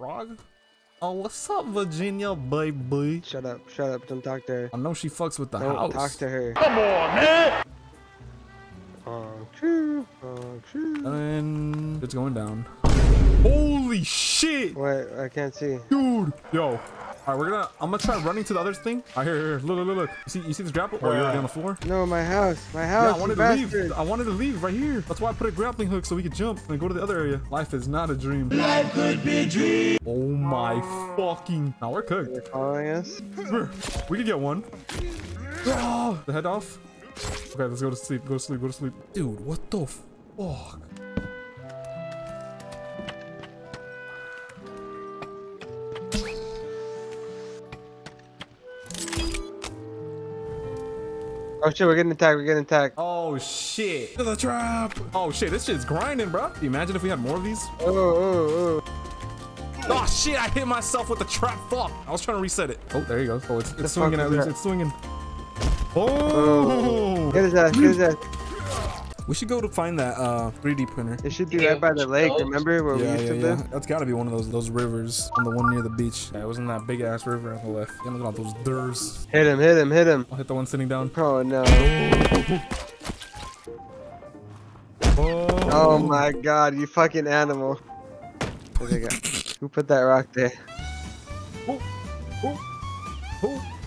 frog? Oh, what's up, Virginia, baby? Shut up, shut up, don't talk to her. I know she fucks with the Don't house. talk to her. Come on, man. Oh, true, oh, true. And it's going down. Holy shit, What? I can't see. dude! Yo, all right, we're gonna. I'm gonna try running to the other thing. All right, here, here, look, look, look, look. You see, you see this grapple? Oh, you're already on the floor. No, my house, my house. Yeah, house. I wanted you to leave. I wanted to leave right here. That's why I put a grappling hook so we could jump and go to the other area. Life is not a dream. Life could be a dream. Oh my fucking. Now we're cooked. You're following us? We could get one. Oh, the head off. Okay, let's go to sleep. Go to sleep. Go to sleep. Dude, what the fuck? Oh shit, we're getting attacked, we're getting attacked. Oh shit. The trap. Oh shit, this shit's grinding, bro. Can you imagine if we had more of these? Oh, oh, oh. Oh shit, I hit myself with the trap. Fuck. I was trying to reset it. Oh, there you go. Oh, it's, it's swinging at least. It's swinging. Oh. Oh. Get his ass, get his ass. We should go to find that uh 3D printer. It should be right by the lake, remember where we Yeah, used yeah, to yeah. live? That's gotta be one of those those rivers. And the one near the beach. Yeah, it wasn't that big ass river on the left. Yeah, look at all those durs. Hit him, hit him, hit him. I'll hit the one sitting down. Oh no. Oh, Oh my god, you fucking animal. Where'd go? Who put that rock there? Oh. Oh. Oh.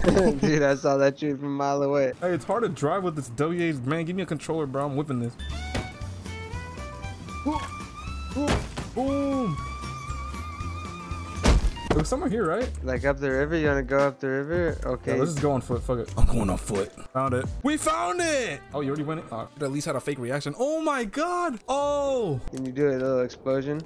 Dude, I saw that tree from a mile away. Hey, it's hard to drive with this W8. Man, give me a controller, bro. I'm whipping this. Boom. Boom. There's someone here, right? Like up the river? You wanna go up the river? Yeah, Okay. let's just go on foot. Fuck it. I'm going on foot. Found it. We found it. Oh, you already went it? Oh, it at least had a fake reaction. Oh my god. Oh. Can you do a little explosion?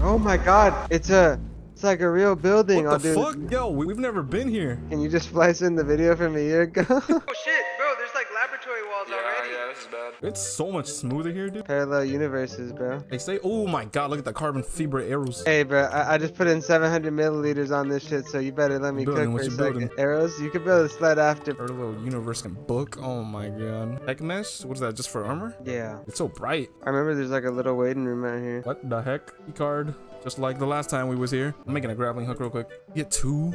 Oh my god, it's a, it's like a real building. What I'll the do. fuck? Yo, we, we've never been here. Can you just splice in the video from a year ago? oh shit, bro, there's like laboratory walls already. Yeah, this is bad. It's so much smoother here, dude. Parallel universes, bro. They say, oh my god, look at the carbon fiber arrows. Hey, bro, I, I just put in 700 milliliters on this shit, so you better let me Building, cook what for a you second. building? Arrows? You can build a sled after. Parallel universe can book. Oh my god. Tech mesh? What is that? Just for armor? Yeah. It's so bright. I remember there's like a little waiting room out here. What the heck? Key card. Just like the last time we was here. I'm making a grappling hook real quick. Get two.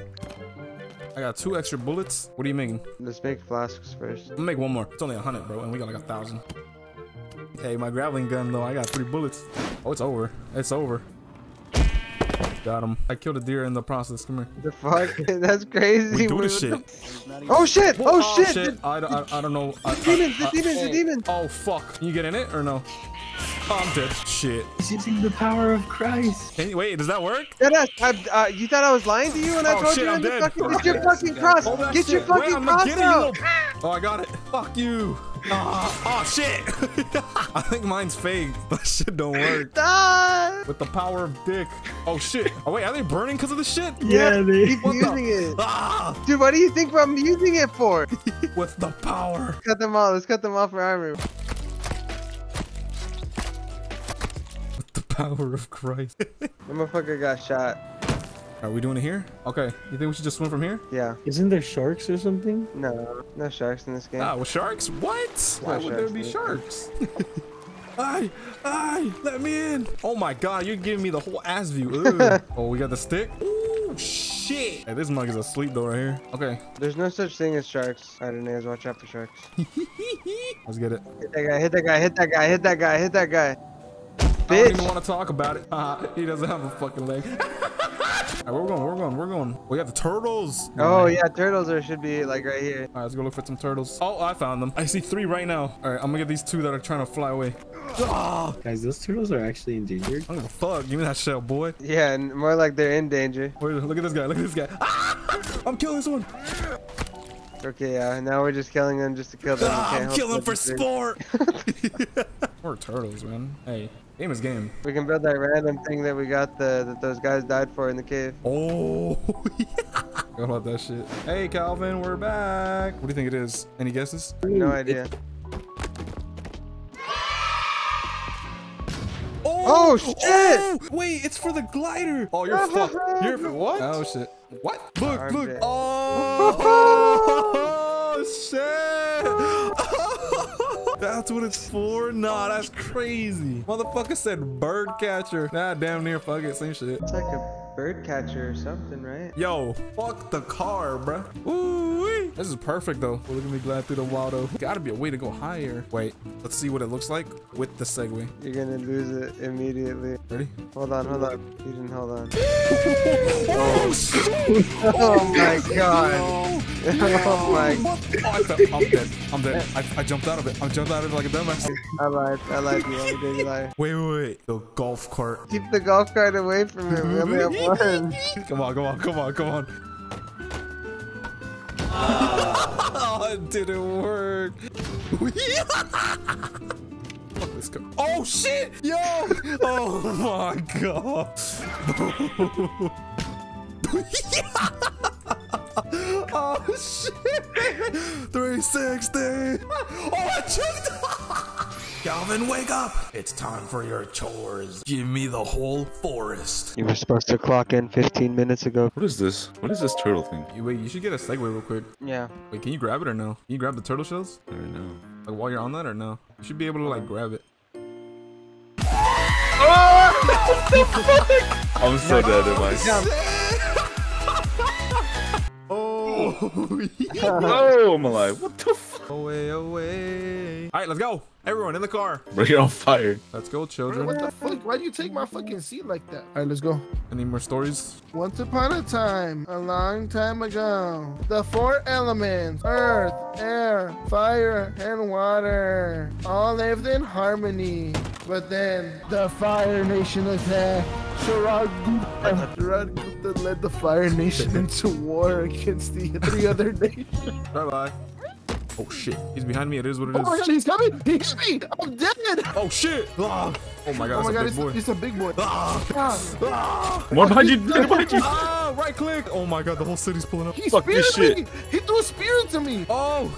I got two extra bullets. What are you making? Let's make flasks first. I'm make one more. It's only a hundred, bro, and we got like a thousand. Hey, my grappling gun though, I got three bullets. Oh, it's over. It's over. Got him. I killed a deer in the process. Come here. The fuck? That's crazy. We do this the- shit. Oh shit! Oh, shit! I, don't- I, I don't know. I, demons! The I- demons! The demons! Oh fuck! Can you get in it or no? Oh, I'm. Shit. He's using the power of Christ. Can you, wait, does that work? Deadass, I, uh, you thought I was lying to you when I Oh, told shit, you I'm dead. fucking get your fucking cross? Hold that Get your shit. Wait, fucking I'm cross getting out! little- Oh, I got it. Fuck you. Ah, oh shit. I think mine's fake. That shit don't work. Die! With the power of dick. Oh shit. Oh wait, are they burning because of the shit? Yeah, they. Keep What the- using it. Ah! Dude, what do you think I'm using it for? With the power. cut them off. Let's cut them off for armor. Power of Christ. The motherfucker got shot. Are we doing it here? Okay. You think we should just swim from here? Yeah. Isn't there sharks or something? No. No sharks in this game. Ah, with sharks? What? Why would there be sharks? Aye, aye, let me in. Oh my god, you're giving me the whole ass view. Oh, we got the stick. Ooh, shit. Hey, this mug is asleep though right here. Okay, There's no such thing as sharks. Alright, Inez, watch out for sharks. let's get it. Hit that guy, hit that guy, hit that guy, hit that guy, hit that guy. I don't even want to talk about it. Haha, he doesn't have a fucking leg. Alright, where we going? we're going? we're going? We have the turtles. Oh yeah, turtles are should be like right here. Alright, let's go look for some turtles. Oh, I found them. I see three right now. Alright, I'm gonna get these two that are trying to fly away. Ah, Guys, those turtles are actually endangered. I don't give a fuck. Give me that shell, boy. Yeah, and more like they're in danger. Wait, look at this guy. Look at this guy. Ah! I'm killing this one. Okay, yeah, now we're just killing them just to kill them. We Ah, I'm killing but for sport. We're turtles, man. Hey, game is game. We can build that random thing that we got the that those guys died for in the cave. Oh, yeah. How about that shit? Hey, Kelvin, we're back. What do you think it is? Any guesses? No idea. Oh, oh, oh shit! oh, wait, it's for the glider. Oh, you're fucked. You're what? Oh shit. What? Look, I'm look. dead. Oh, shit. That's what it's for? Nah, that's crazy. Motherfucker said bird catcher. Nah, damn near fuck it, same shit. It's like a bird catcher or something, right? Yo, fuck the car, bruh. Ooh, this is perfect though. Look at me glide through the water. Gotta be a way to go higher. Wait, let's see what it looks like with the Segway. You're gonna lose it immediately. Ready? Hold on, hold on. You didn't hold on. Oh, shit. Oh my god. Oh my. Oh, I fell- I'm dead. I'm dead. I, I jumped out of it. I jumped out of it like a dumbass. I lied. I lied to you. I did lie. Wait, wait, wait. The golf cart. Keep the golf cart away from him. We only have one. Come on, come on, come on, come on. oh, it didn't work. Fuck this car. Oh shit! Yo! Oh my god! Oh shit! 360! Oh, I jumped! Kelvin, wake up! It's time for your chores. Give me the whole forest. You were supposed to clock in 15 minutes ago. What is this? What is this turtle thing? You- Wait, you should get a Segway real quick. Yeah. Wait, can you grab it or no? Can you grab the turtle shells? I don't know. Like while you're on that or no? You should be able to like grab it. Oh! I'm so dead at my. Oh, I'm alive. What the? Away, away. All right, let's go. Everyone in the car. Bring it on fire. Let's go, children. What the fuck? Why do you take my fucking seat like that? All right, let's go. Any more stories? Once upon a time, a long time ago, the four elements earth, air, fire, and water all lived in harmony. But then the Fire Nation attacked. Sharad Gupta, Sharad Gupta led the Fire Nation into war against the three other nations. Bye bye. Oh shit, he's behind me. It is what it Oh my god, he's coming! He hit me! I'm dead! Oh shit! Ah. Oh my god, Oh my god, it's, a big boy. it's a big boy. Ah. Ah, Ah. One behind you. One behind you. Ah, right click. Oh my god, the whole city's pulling up. he Fuck this speared shit. me! He threw a spear into me! Oh,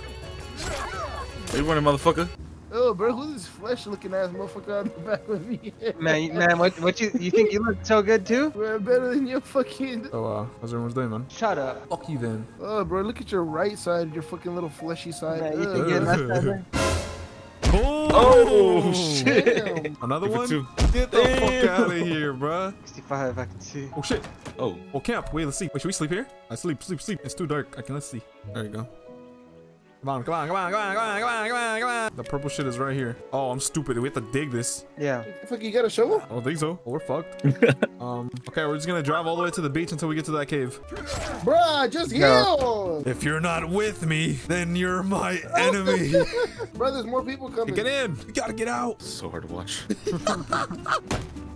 Are you running, motherfucker? Oh, bro, who's this flesh looking ass motherfucker on the back with me? Man, man, what, what you, you think you look so good too? We're better than your fucking. oh uh, how's everyone's doing, man? Shut up. Fuck you then. Oh, bro, look at your right side, your fucking little fleshy side. Man, you think you're left hander? Oh, Oh, shit. Damn. Another Give one? two. Get the Damn. fuck out of here, bruh. 65, I can see. Oh shit. Oh. Oh, camp. Wait, let's see. Wait, should we sleep here? I sleep, sleep, sleep. It's too dark. I can let's see. There you go. Come on, come on, come on, come on, come on, come on, come on, come on. The purple shit is right here. Oh, I'm stupid. We have to dig this. Yeah. Fuck, you got a shovel? I don't think so. Oh, we're fucked. um, okay, we're just gonna drive all the way to the beach until we get to that cave. Bruh, just No. If you're not with me, then you're my enemy. Bro, there's more people coming. get in. You gotta get out. So hard to watch.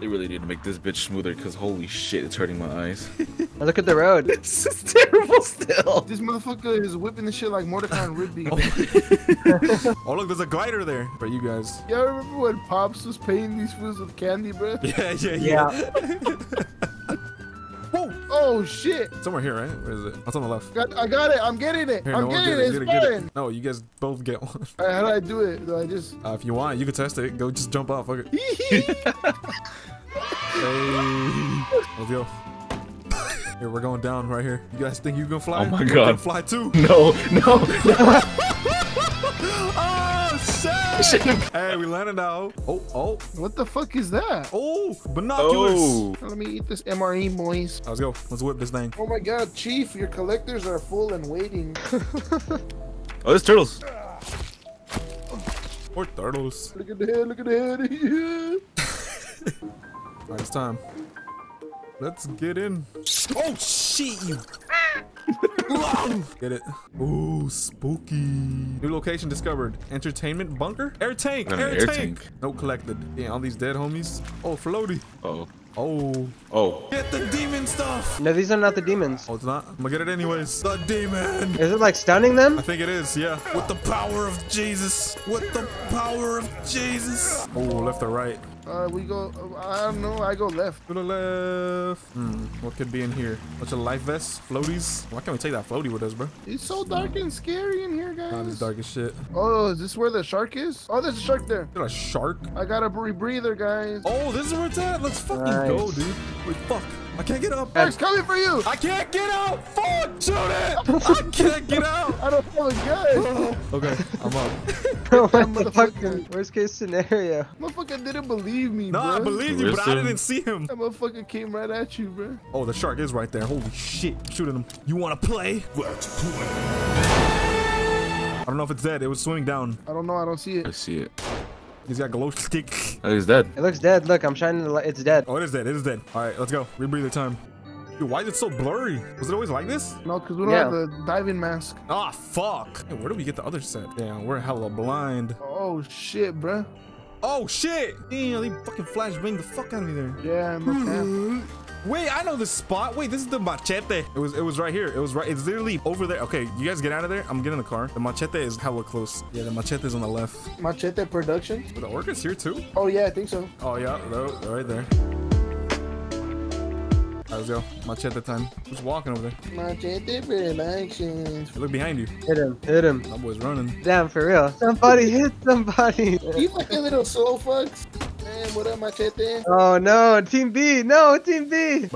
they really need to make this bitch smoother because holy shit, it's hurting my eyes. Now Look at the road. this is terrible still. This motherfucker is whipping the shit like Mordecai and Rigby. Oh, look, there's a glider there for you guys. Y'all remember when Pops was paying these fools with candy, bro? Yeah, yeah, yeah. Whoa. Oh shit! Somewhere here, right? Where is it? That's on the left. Got, I got it. I'm getting it. Here, I'm no getting get it. Get It's it, get it. No, you guys both get one. Alright, how do I do it? Do I just? Uh, if you want, you can test it. Go, just jump off. Fuck it. Hey, let's go. Here, we're going down right here. You guys think you can fly? Oh my You God. can fly too. No, no, no. oh shit! Hey, we landed now. Oh, oh, What the fuck is that? oh! Binoculars. Oh. Let me eat this MRE, boys. Let's go. Let's whip this thing. Oh my god, Chief, your collectors are full and waiting. Oh, there's turtles. Or turtles. look at the head, look at the head. All right, it's time. Let's get in. Oh shit! You. Get it. Ooh, spooky. New location discovered. Entertainment bunker? Air tank! Air, air tank. tank. No collected. Yeah, all these dead homies. Oh, floaty. Oh. Oh. Oh. Get the demon stuff! No, these are not the demons. Oh, it's not? I'm gonna get it anyways. The demon! Is it like stunning them? I think it is, yeah. With the power of Jesus. With the power of Jesus. Oh, left or right? Uh, we go. Uh, I don't know. I go left. To the left. Hmm, what could be in here? Bunch of life vests, floaties. Why can't we take that floaty with us, bro? It's so dark and scary in here, God, it's guys. dark as shit. Oh, is this where the shark is? Oh, there's a shark there. Is that a shark? I got a rebreather, guys. Oh, this is where it's at. Let's fucking go, dude. Wait, fuck. I can't get up. Shark's coming for you. I can't get out. Fuck, shoot it. I can't get out. I don't have a gun. Okay, I'm up. what the fucking worst case scenario? Motherfucker didn't believe me, No, I bro. believe you, but I didn't see him. That motherfucker came right at you, bro. Oh, the shark is right there. Holy shit. Shooting him. You want to play? Let's play. I don't know if it's dead. It was swimming down. I don't know. I don't see it. I see it. He's got glow stick. Oh, he's dead. It looks dead. Look, I'm shining the light. It's dead. Oh, it is dead. It is dead. All right, let's go. Rebreather time. Dude, why is it so blurry? Was it always like this? No, because we don't Yeah. have the diving mask. Ah, fuck. Hey, where do we get the other set? Damn, we're hella blind. Oh shit, bro. Oh, shit. Damn, they fucking flashbang the fuck out of me there. Yeah, no cap. Wait, I know this spot. Wait, this is the machete. It was it was right here. It was right. It's literally over there. Okay, you guys get out of there. I'm getting the car. The machete is hella close. Yeah, the machete is on the left. Machete Production. But the orca's here too. Oh yeah, I think so. Oh yeah, they're, they're right there. All right, let's go. Machete time. Who's walking over there? Machete Productions. Hey, look behind you. Hit him. Hit him. That boy's running. Damn, for real. Somebody hit somebody. You fucking little soul fucks. Man, what up, Machete? Oh no, Team B. No, Team B.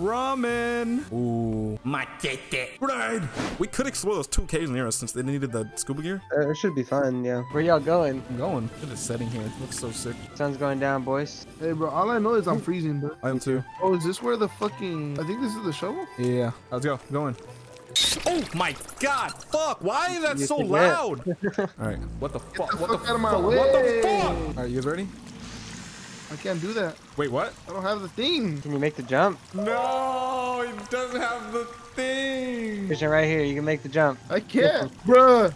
Ramen. Ooh. Machete. Right. We could explore those two caves near us since they needed the scuba gear. Uh, it should be fun, yeah. Where y'all going? I'm going. Look at the setting here. It looks so sick. Sun's going down, boys. Hey, bro. All I know is I'm freezing, bro. I am too. Oh, is this where the fucking? I think this is the shovel. Yeah. Let's go. Going. Oh my god! Fuck! Why is that so loud? Alright, what the fuck? the What the fuck out of my fuck? What the fuck? Alright, you guys ready? I can't do that. Wait, what? I don't have the thing. Can you make the jump? No, it doesn't have the thing. Christian, right here. You can make the jump. I can't, bruh.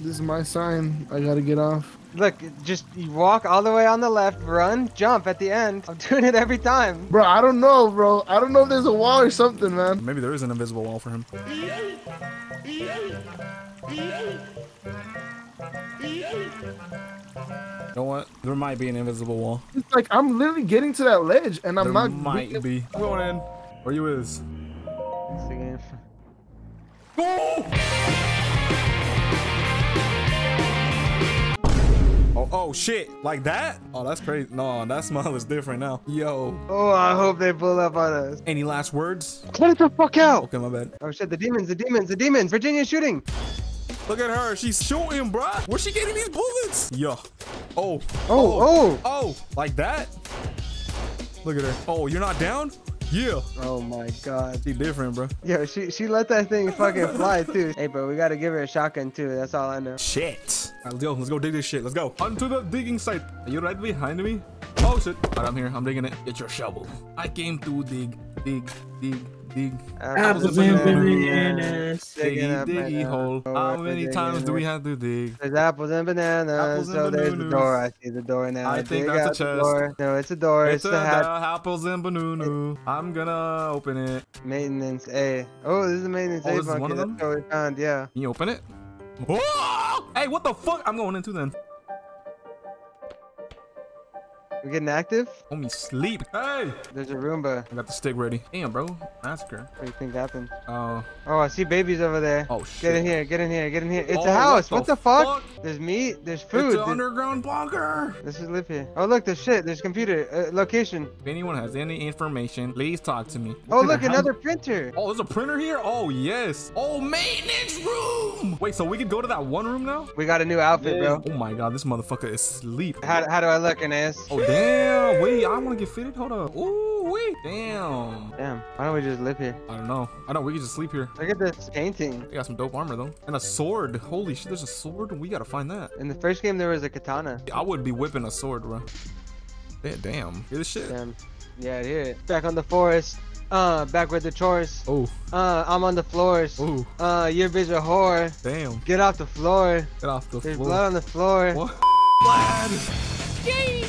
this is my sign. I gotta get off. Look, just you walk all the way on the left, run, jump at the end. I'm doing it every time. Bro, I don't know, bro. I don't know if there's a wall or something, man. Maybe there is an invisible wall for him. You know what? There might be an invisible wall. It's like I'm literally getting to that ledge, and I'm there not. might be. I'm going in. Where you is? It's the game. Oh, oh shit! Like that? Oh, that's crazy. No, that smile is different now. Yo. Oh, I hope they pull up on us. Any last words? Get the fuck out! Okay, my bad. Oh shit, the demons, the demons, the demons! Virginia shooting! Look at her. She's shooting, bruh. Where's she getting these bullets? Yo. Oh. oh. Oh, oh! Oh, like that? Look at her. Oh, you're not down? Yeah. Oh my god. She different, bro. Yeah, she she let that thing fucking fly too. Hey bro, we gotta give her a shotgun too. That's all I know. Shit. All right, let's go. Let's go dig this shit. Let's go. Onto the digging site. Are you right behind me? Oh shit. All right, I'm here. I'm digging it. Get your shovel. I came to dig, dig, dig, dig. Apples and bananas. Digging Diggy, up diggy right hole. Oh, How many times do we have to dig? There's apples and bananas. Apples and so there's the door. I see the door now. I think Dig that's a chest. door. No, it's a door. It's, It's a the hat. apples and banunu. I'm gonna open it. Maintenance A. Oh, this is the maintenance Oh, A this is one of That's them? what we found. Yeah. Can you open it? Whoa! Hey, what the fuck? I'm going into then. We getting active? Homie, sleep. Hey! There's a Roomba. I got the stick ready. Damn, bro. Massacre. What do you think happened? Uh, Oh, I see babies over there. oh Get in here. Get in here. Get in here. It's Oh, a house. what What the the, fuck? fuck? There's meat. There's food. It's food. an There's- underground bunker. Let's just live here. Oh, look. There's shit. There's computer. Uh, location. If anyone has any information, please talk to me. Oh, look. kind of Another printer. Oh, there's a printer here? Oh, yes. Oh, maintenance room. Wait, so we could go to that one room now? We got a new outfit, bro. Oh my god, this motherfucker is asleep. How, how do I look, Inez? Oh, damn. Damn, wait, I want to get fitted. Hold up. Ooh, wait. Damn. Damn. Why don't we just live here? I don't know. I know we could just sleep here. Look at this painting. They got some dope armor though. And a sword. Holy shit, there's a sword? We gotta find that. In the first game, there was a katana. I would be whipping a sword, bro. Yeah, damn. Hear this shit? Damn. Yeah, I hear it. Back on the forest. Uh, back with the chores. Oh, Uh, I'm on the floors. oh, Uh, you're bitch a whore. damn. Get off the floor. Get off the There's floor. blood on the floor. What? Blood. Yay!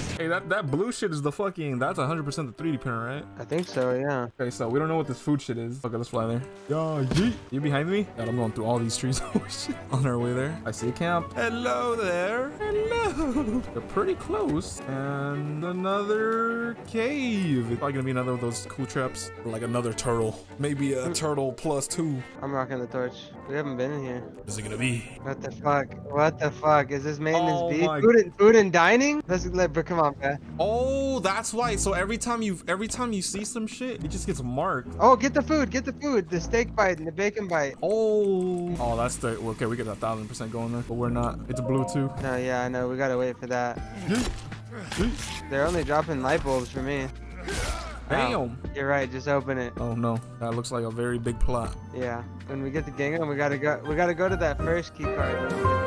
hey! Hey, that, that blue shit is the fucking, that's 100% the 3D printer, right? I think so, yeah. Okay, so we don't know what this food shit is. Okay, let's fly there. Yo, yeet. You behind me? God, I'm going through all these trees. oh shit. On our way there. I see a camp. Hello there. Hello. They're pretty close. And another cave. It's probably gonna be another of those cool traps. Or like another turtle. Maybe a mm. turtle plus two. I'm rocking the torch. We haven't been in here. Is it gonna be? What the fuck? What the fuck? Is this maintenance Oh dude. my- Food and food and dining. Let's let. Come on, man. Oh, that's why. So every time you every time you see some shit, it just gets marked. Oh, get the food. Get the food. The steak bite and the bacon bite. Oh. Oh, that's the okay. We get a thousand percent going there, but we're not. It's a blue too. No, yeah, I know. We gotta wait for that. They're only dropping light bulbs for me. Damn. You're right. Just open it. Oh no, that looks like a very big plot. Yeah. When we get the Gingham, we gotta go. We gotta go to that first key card.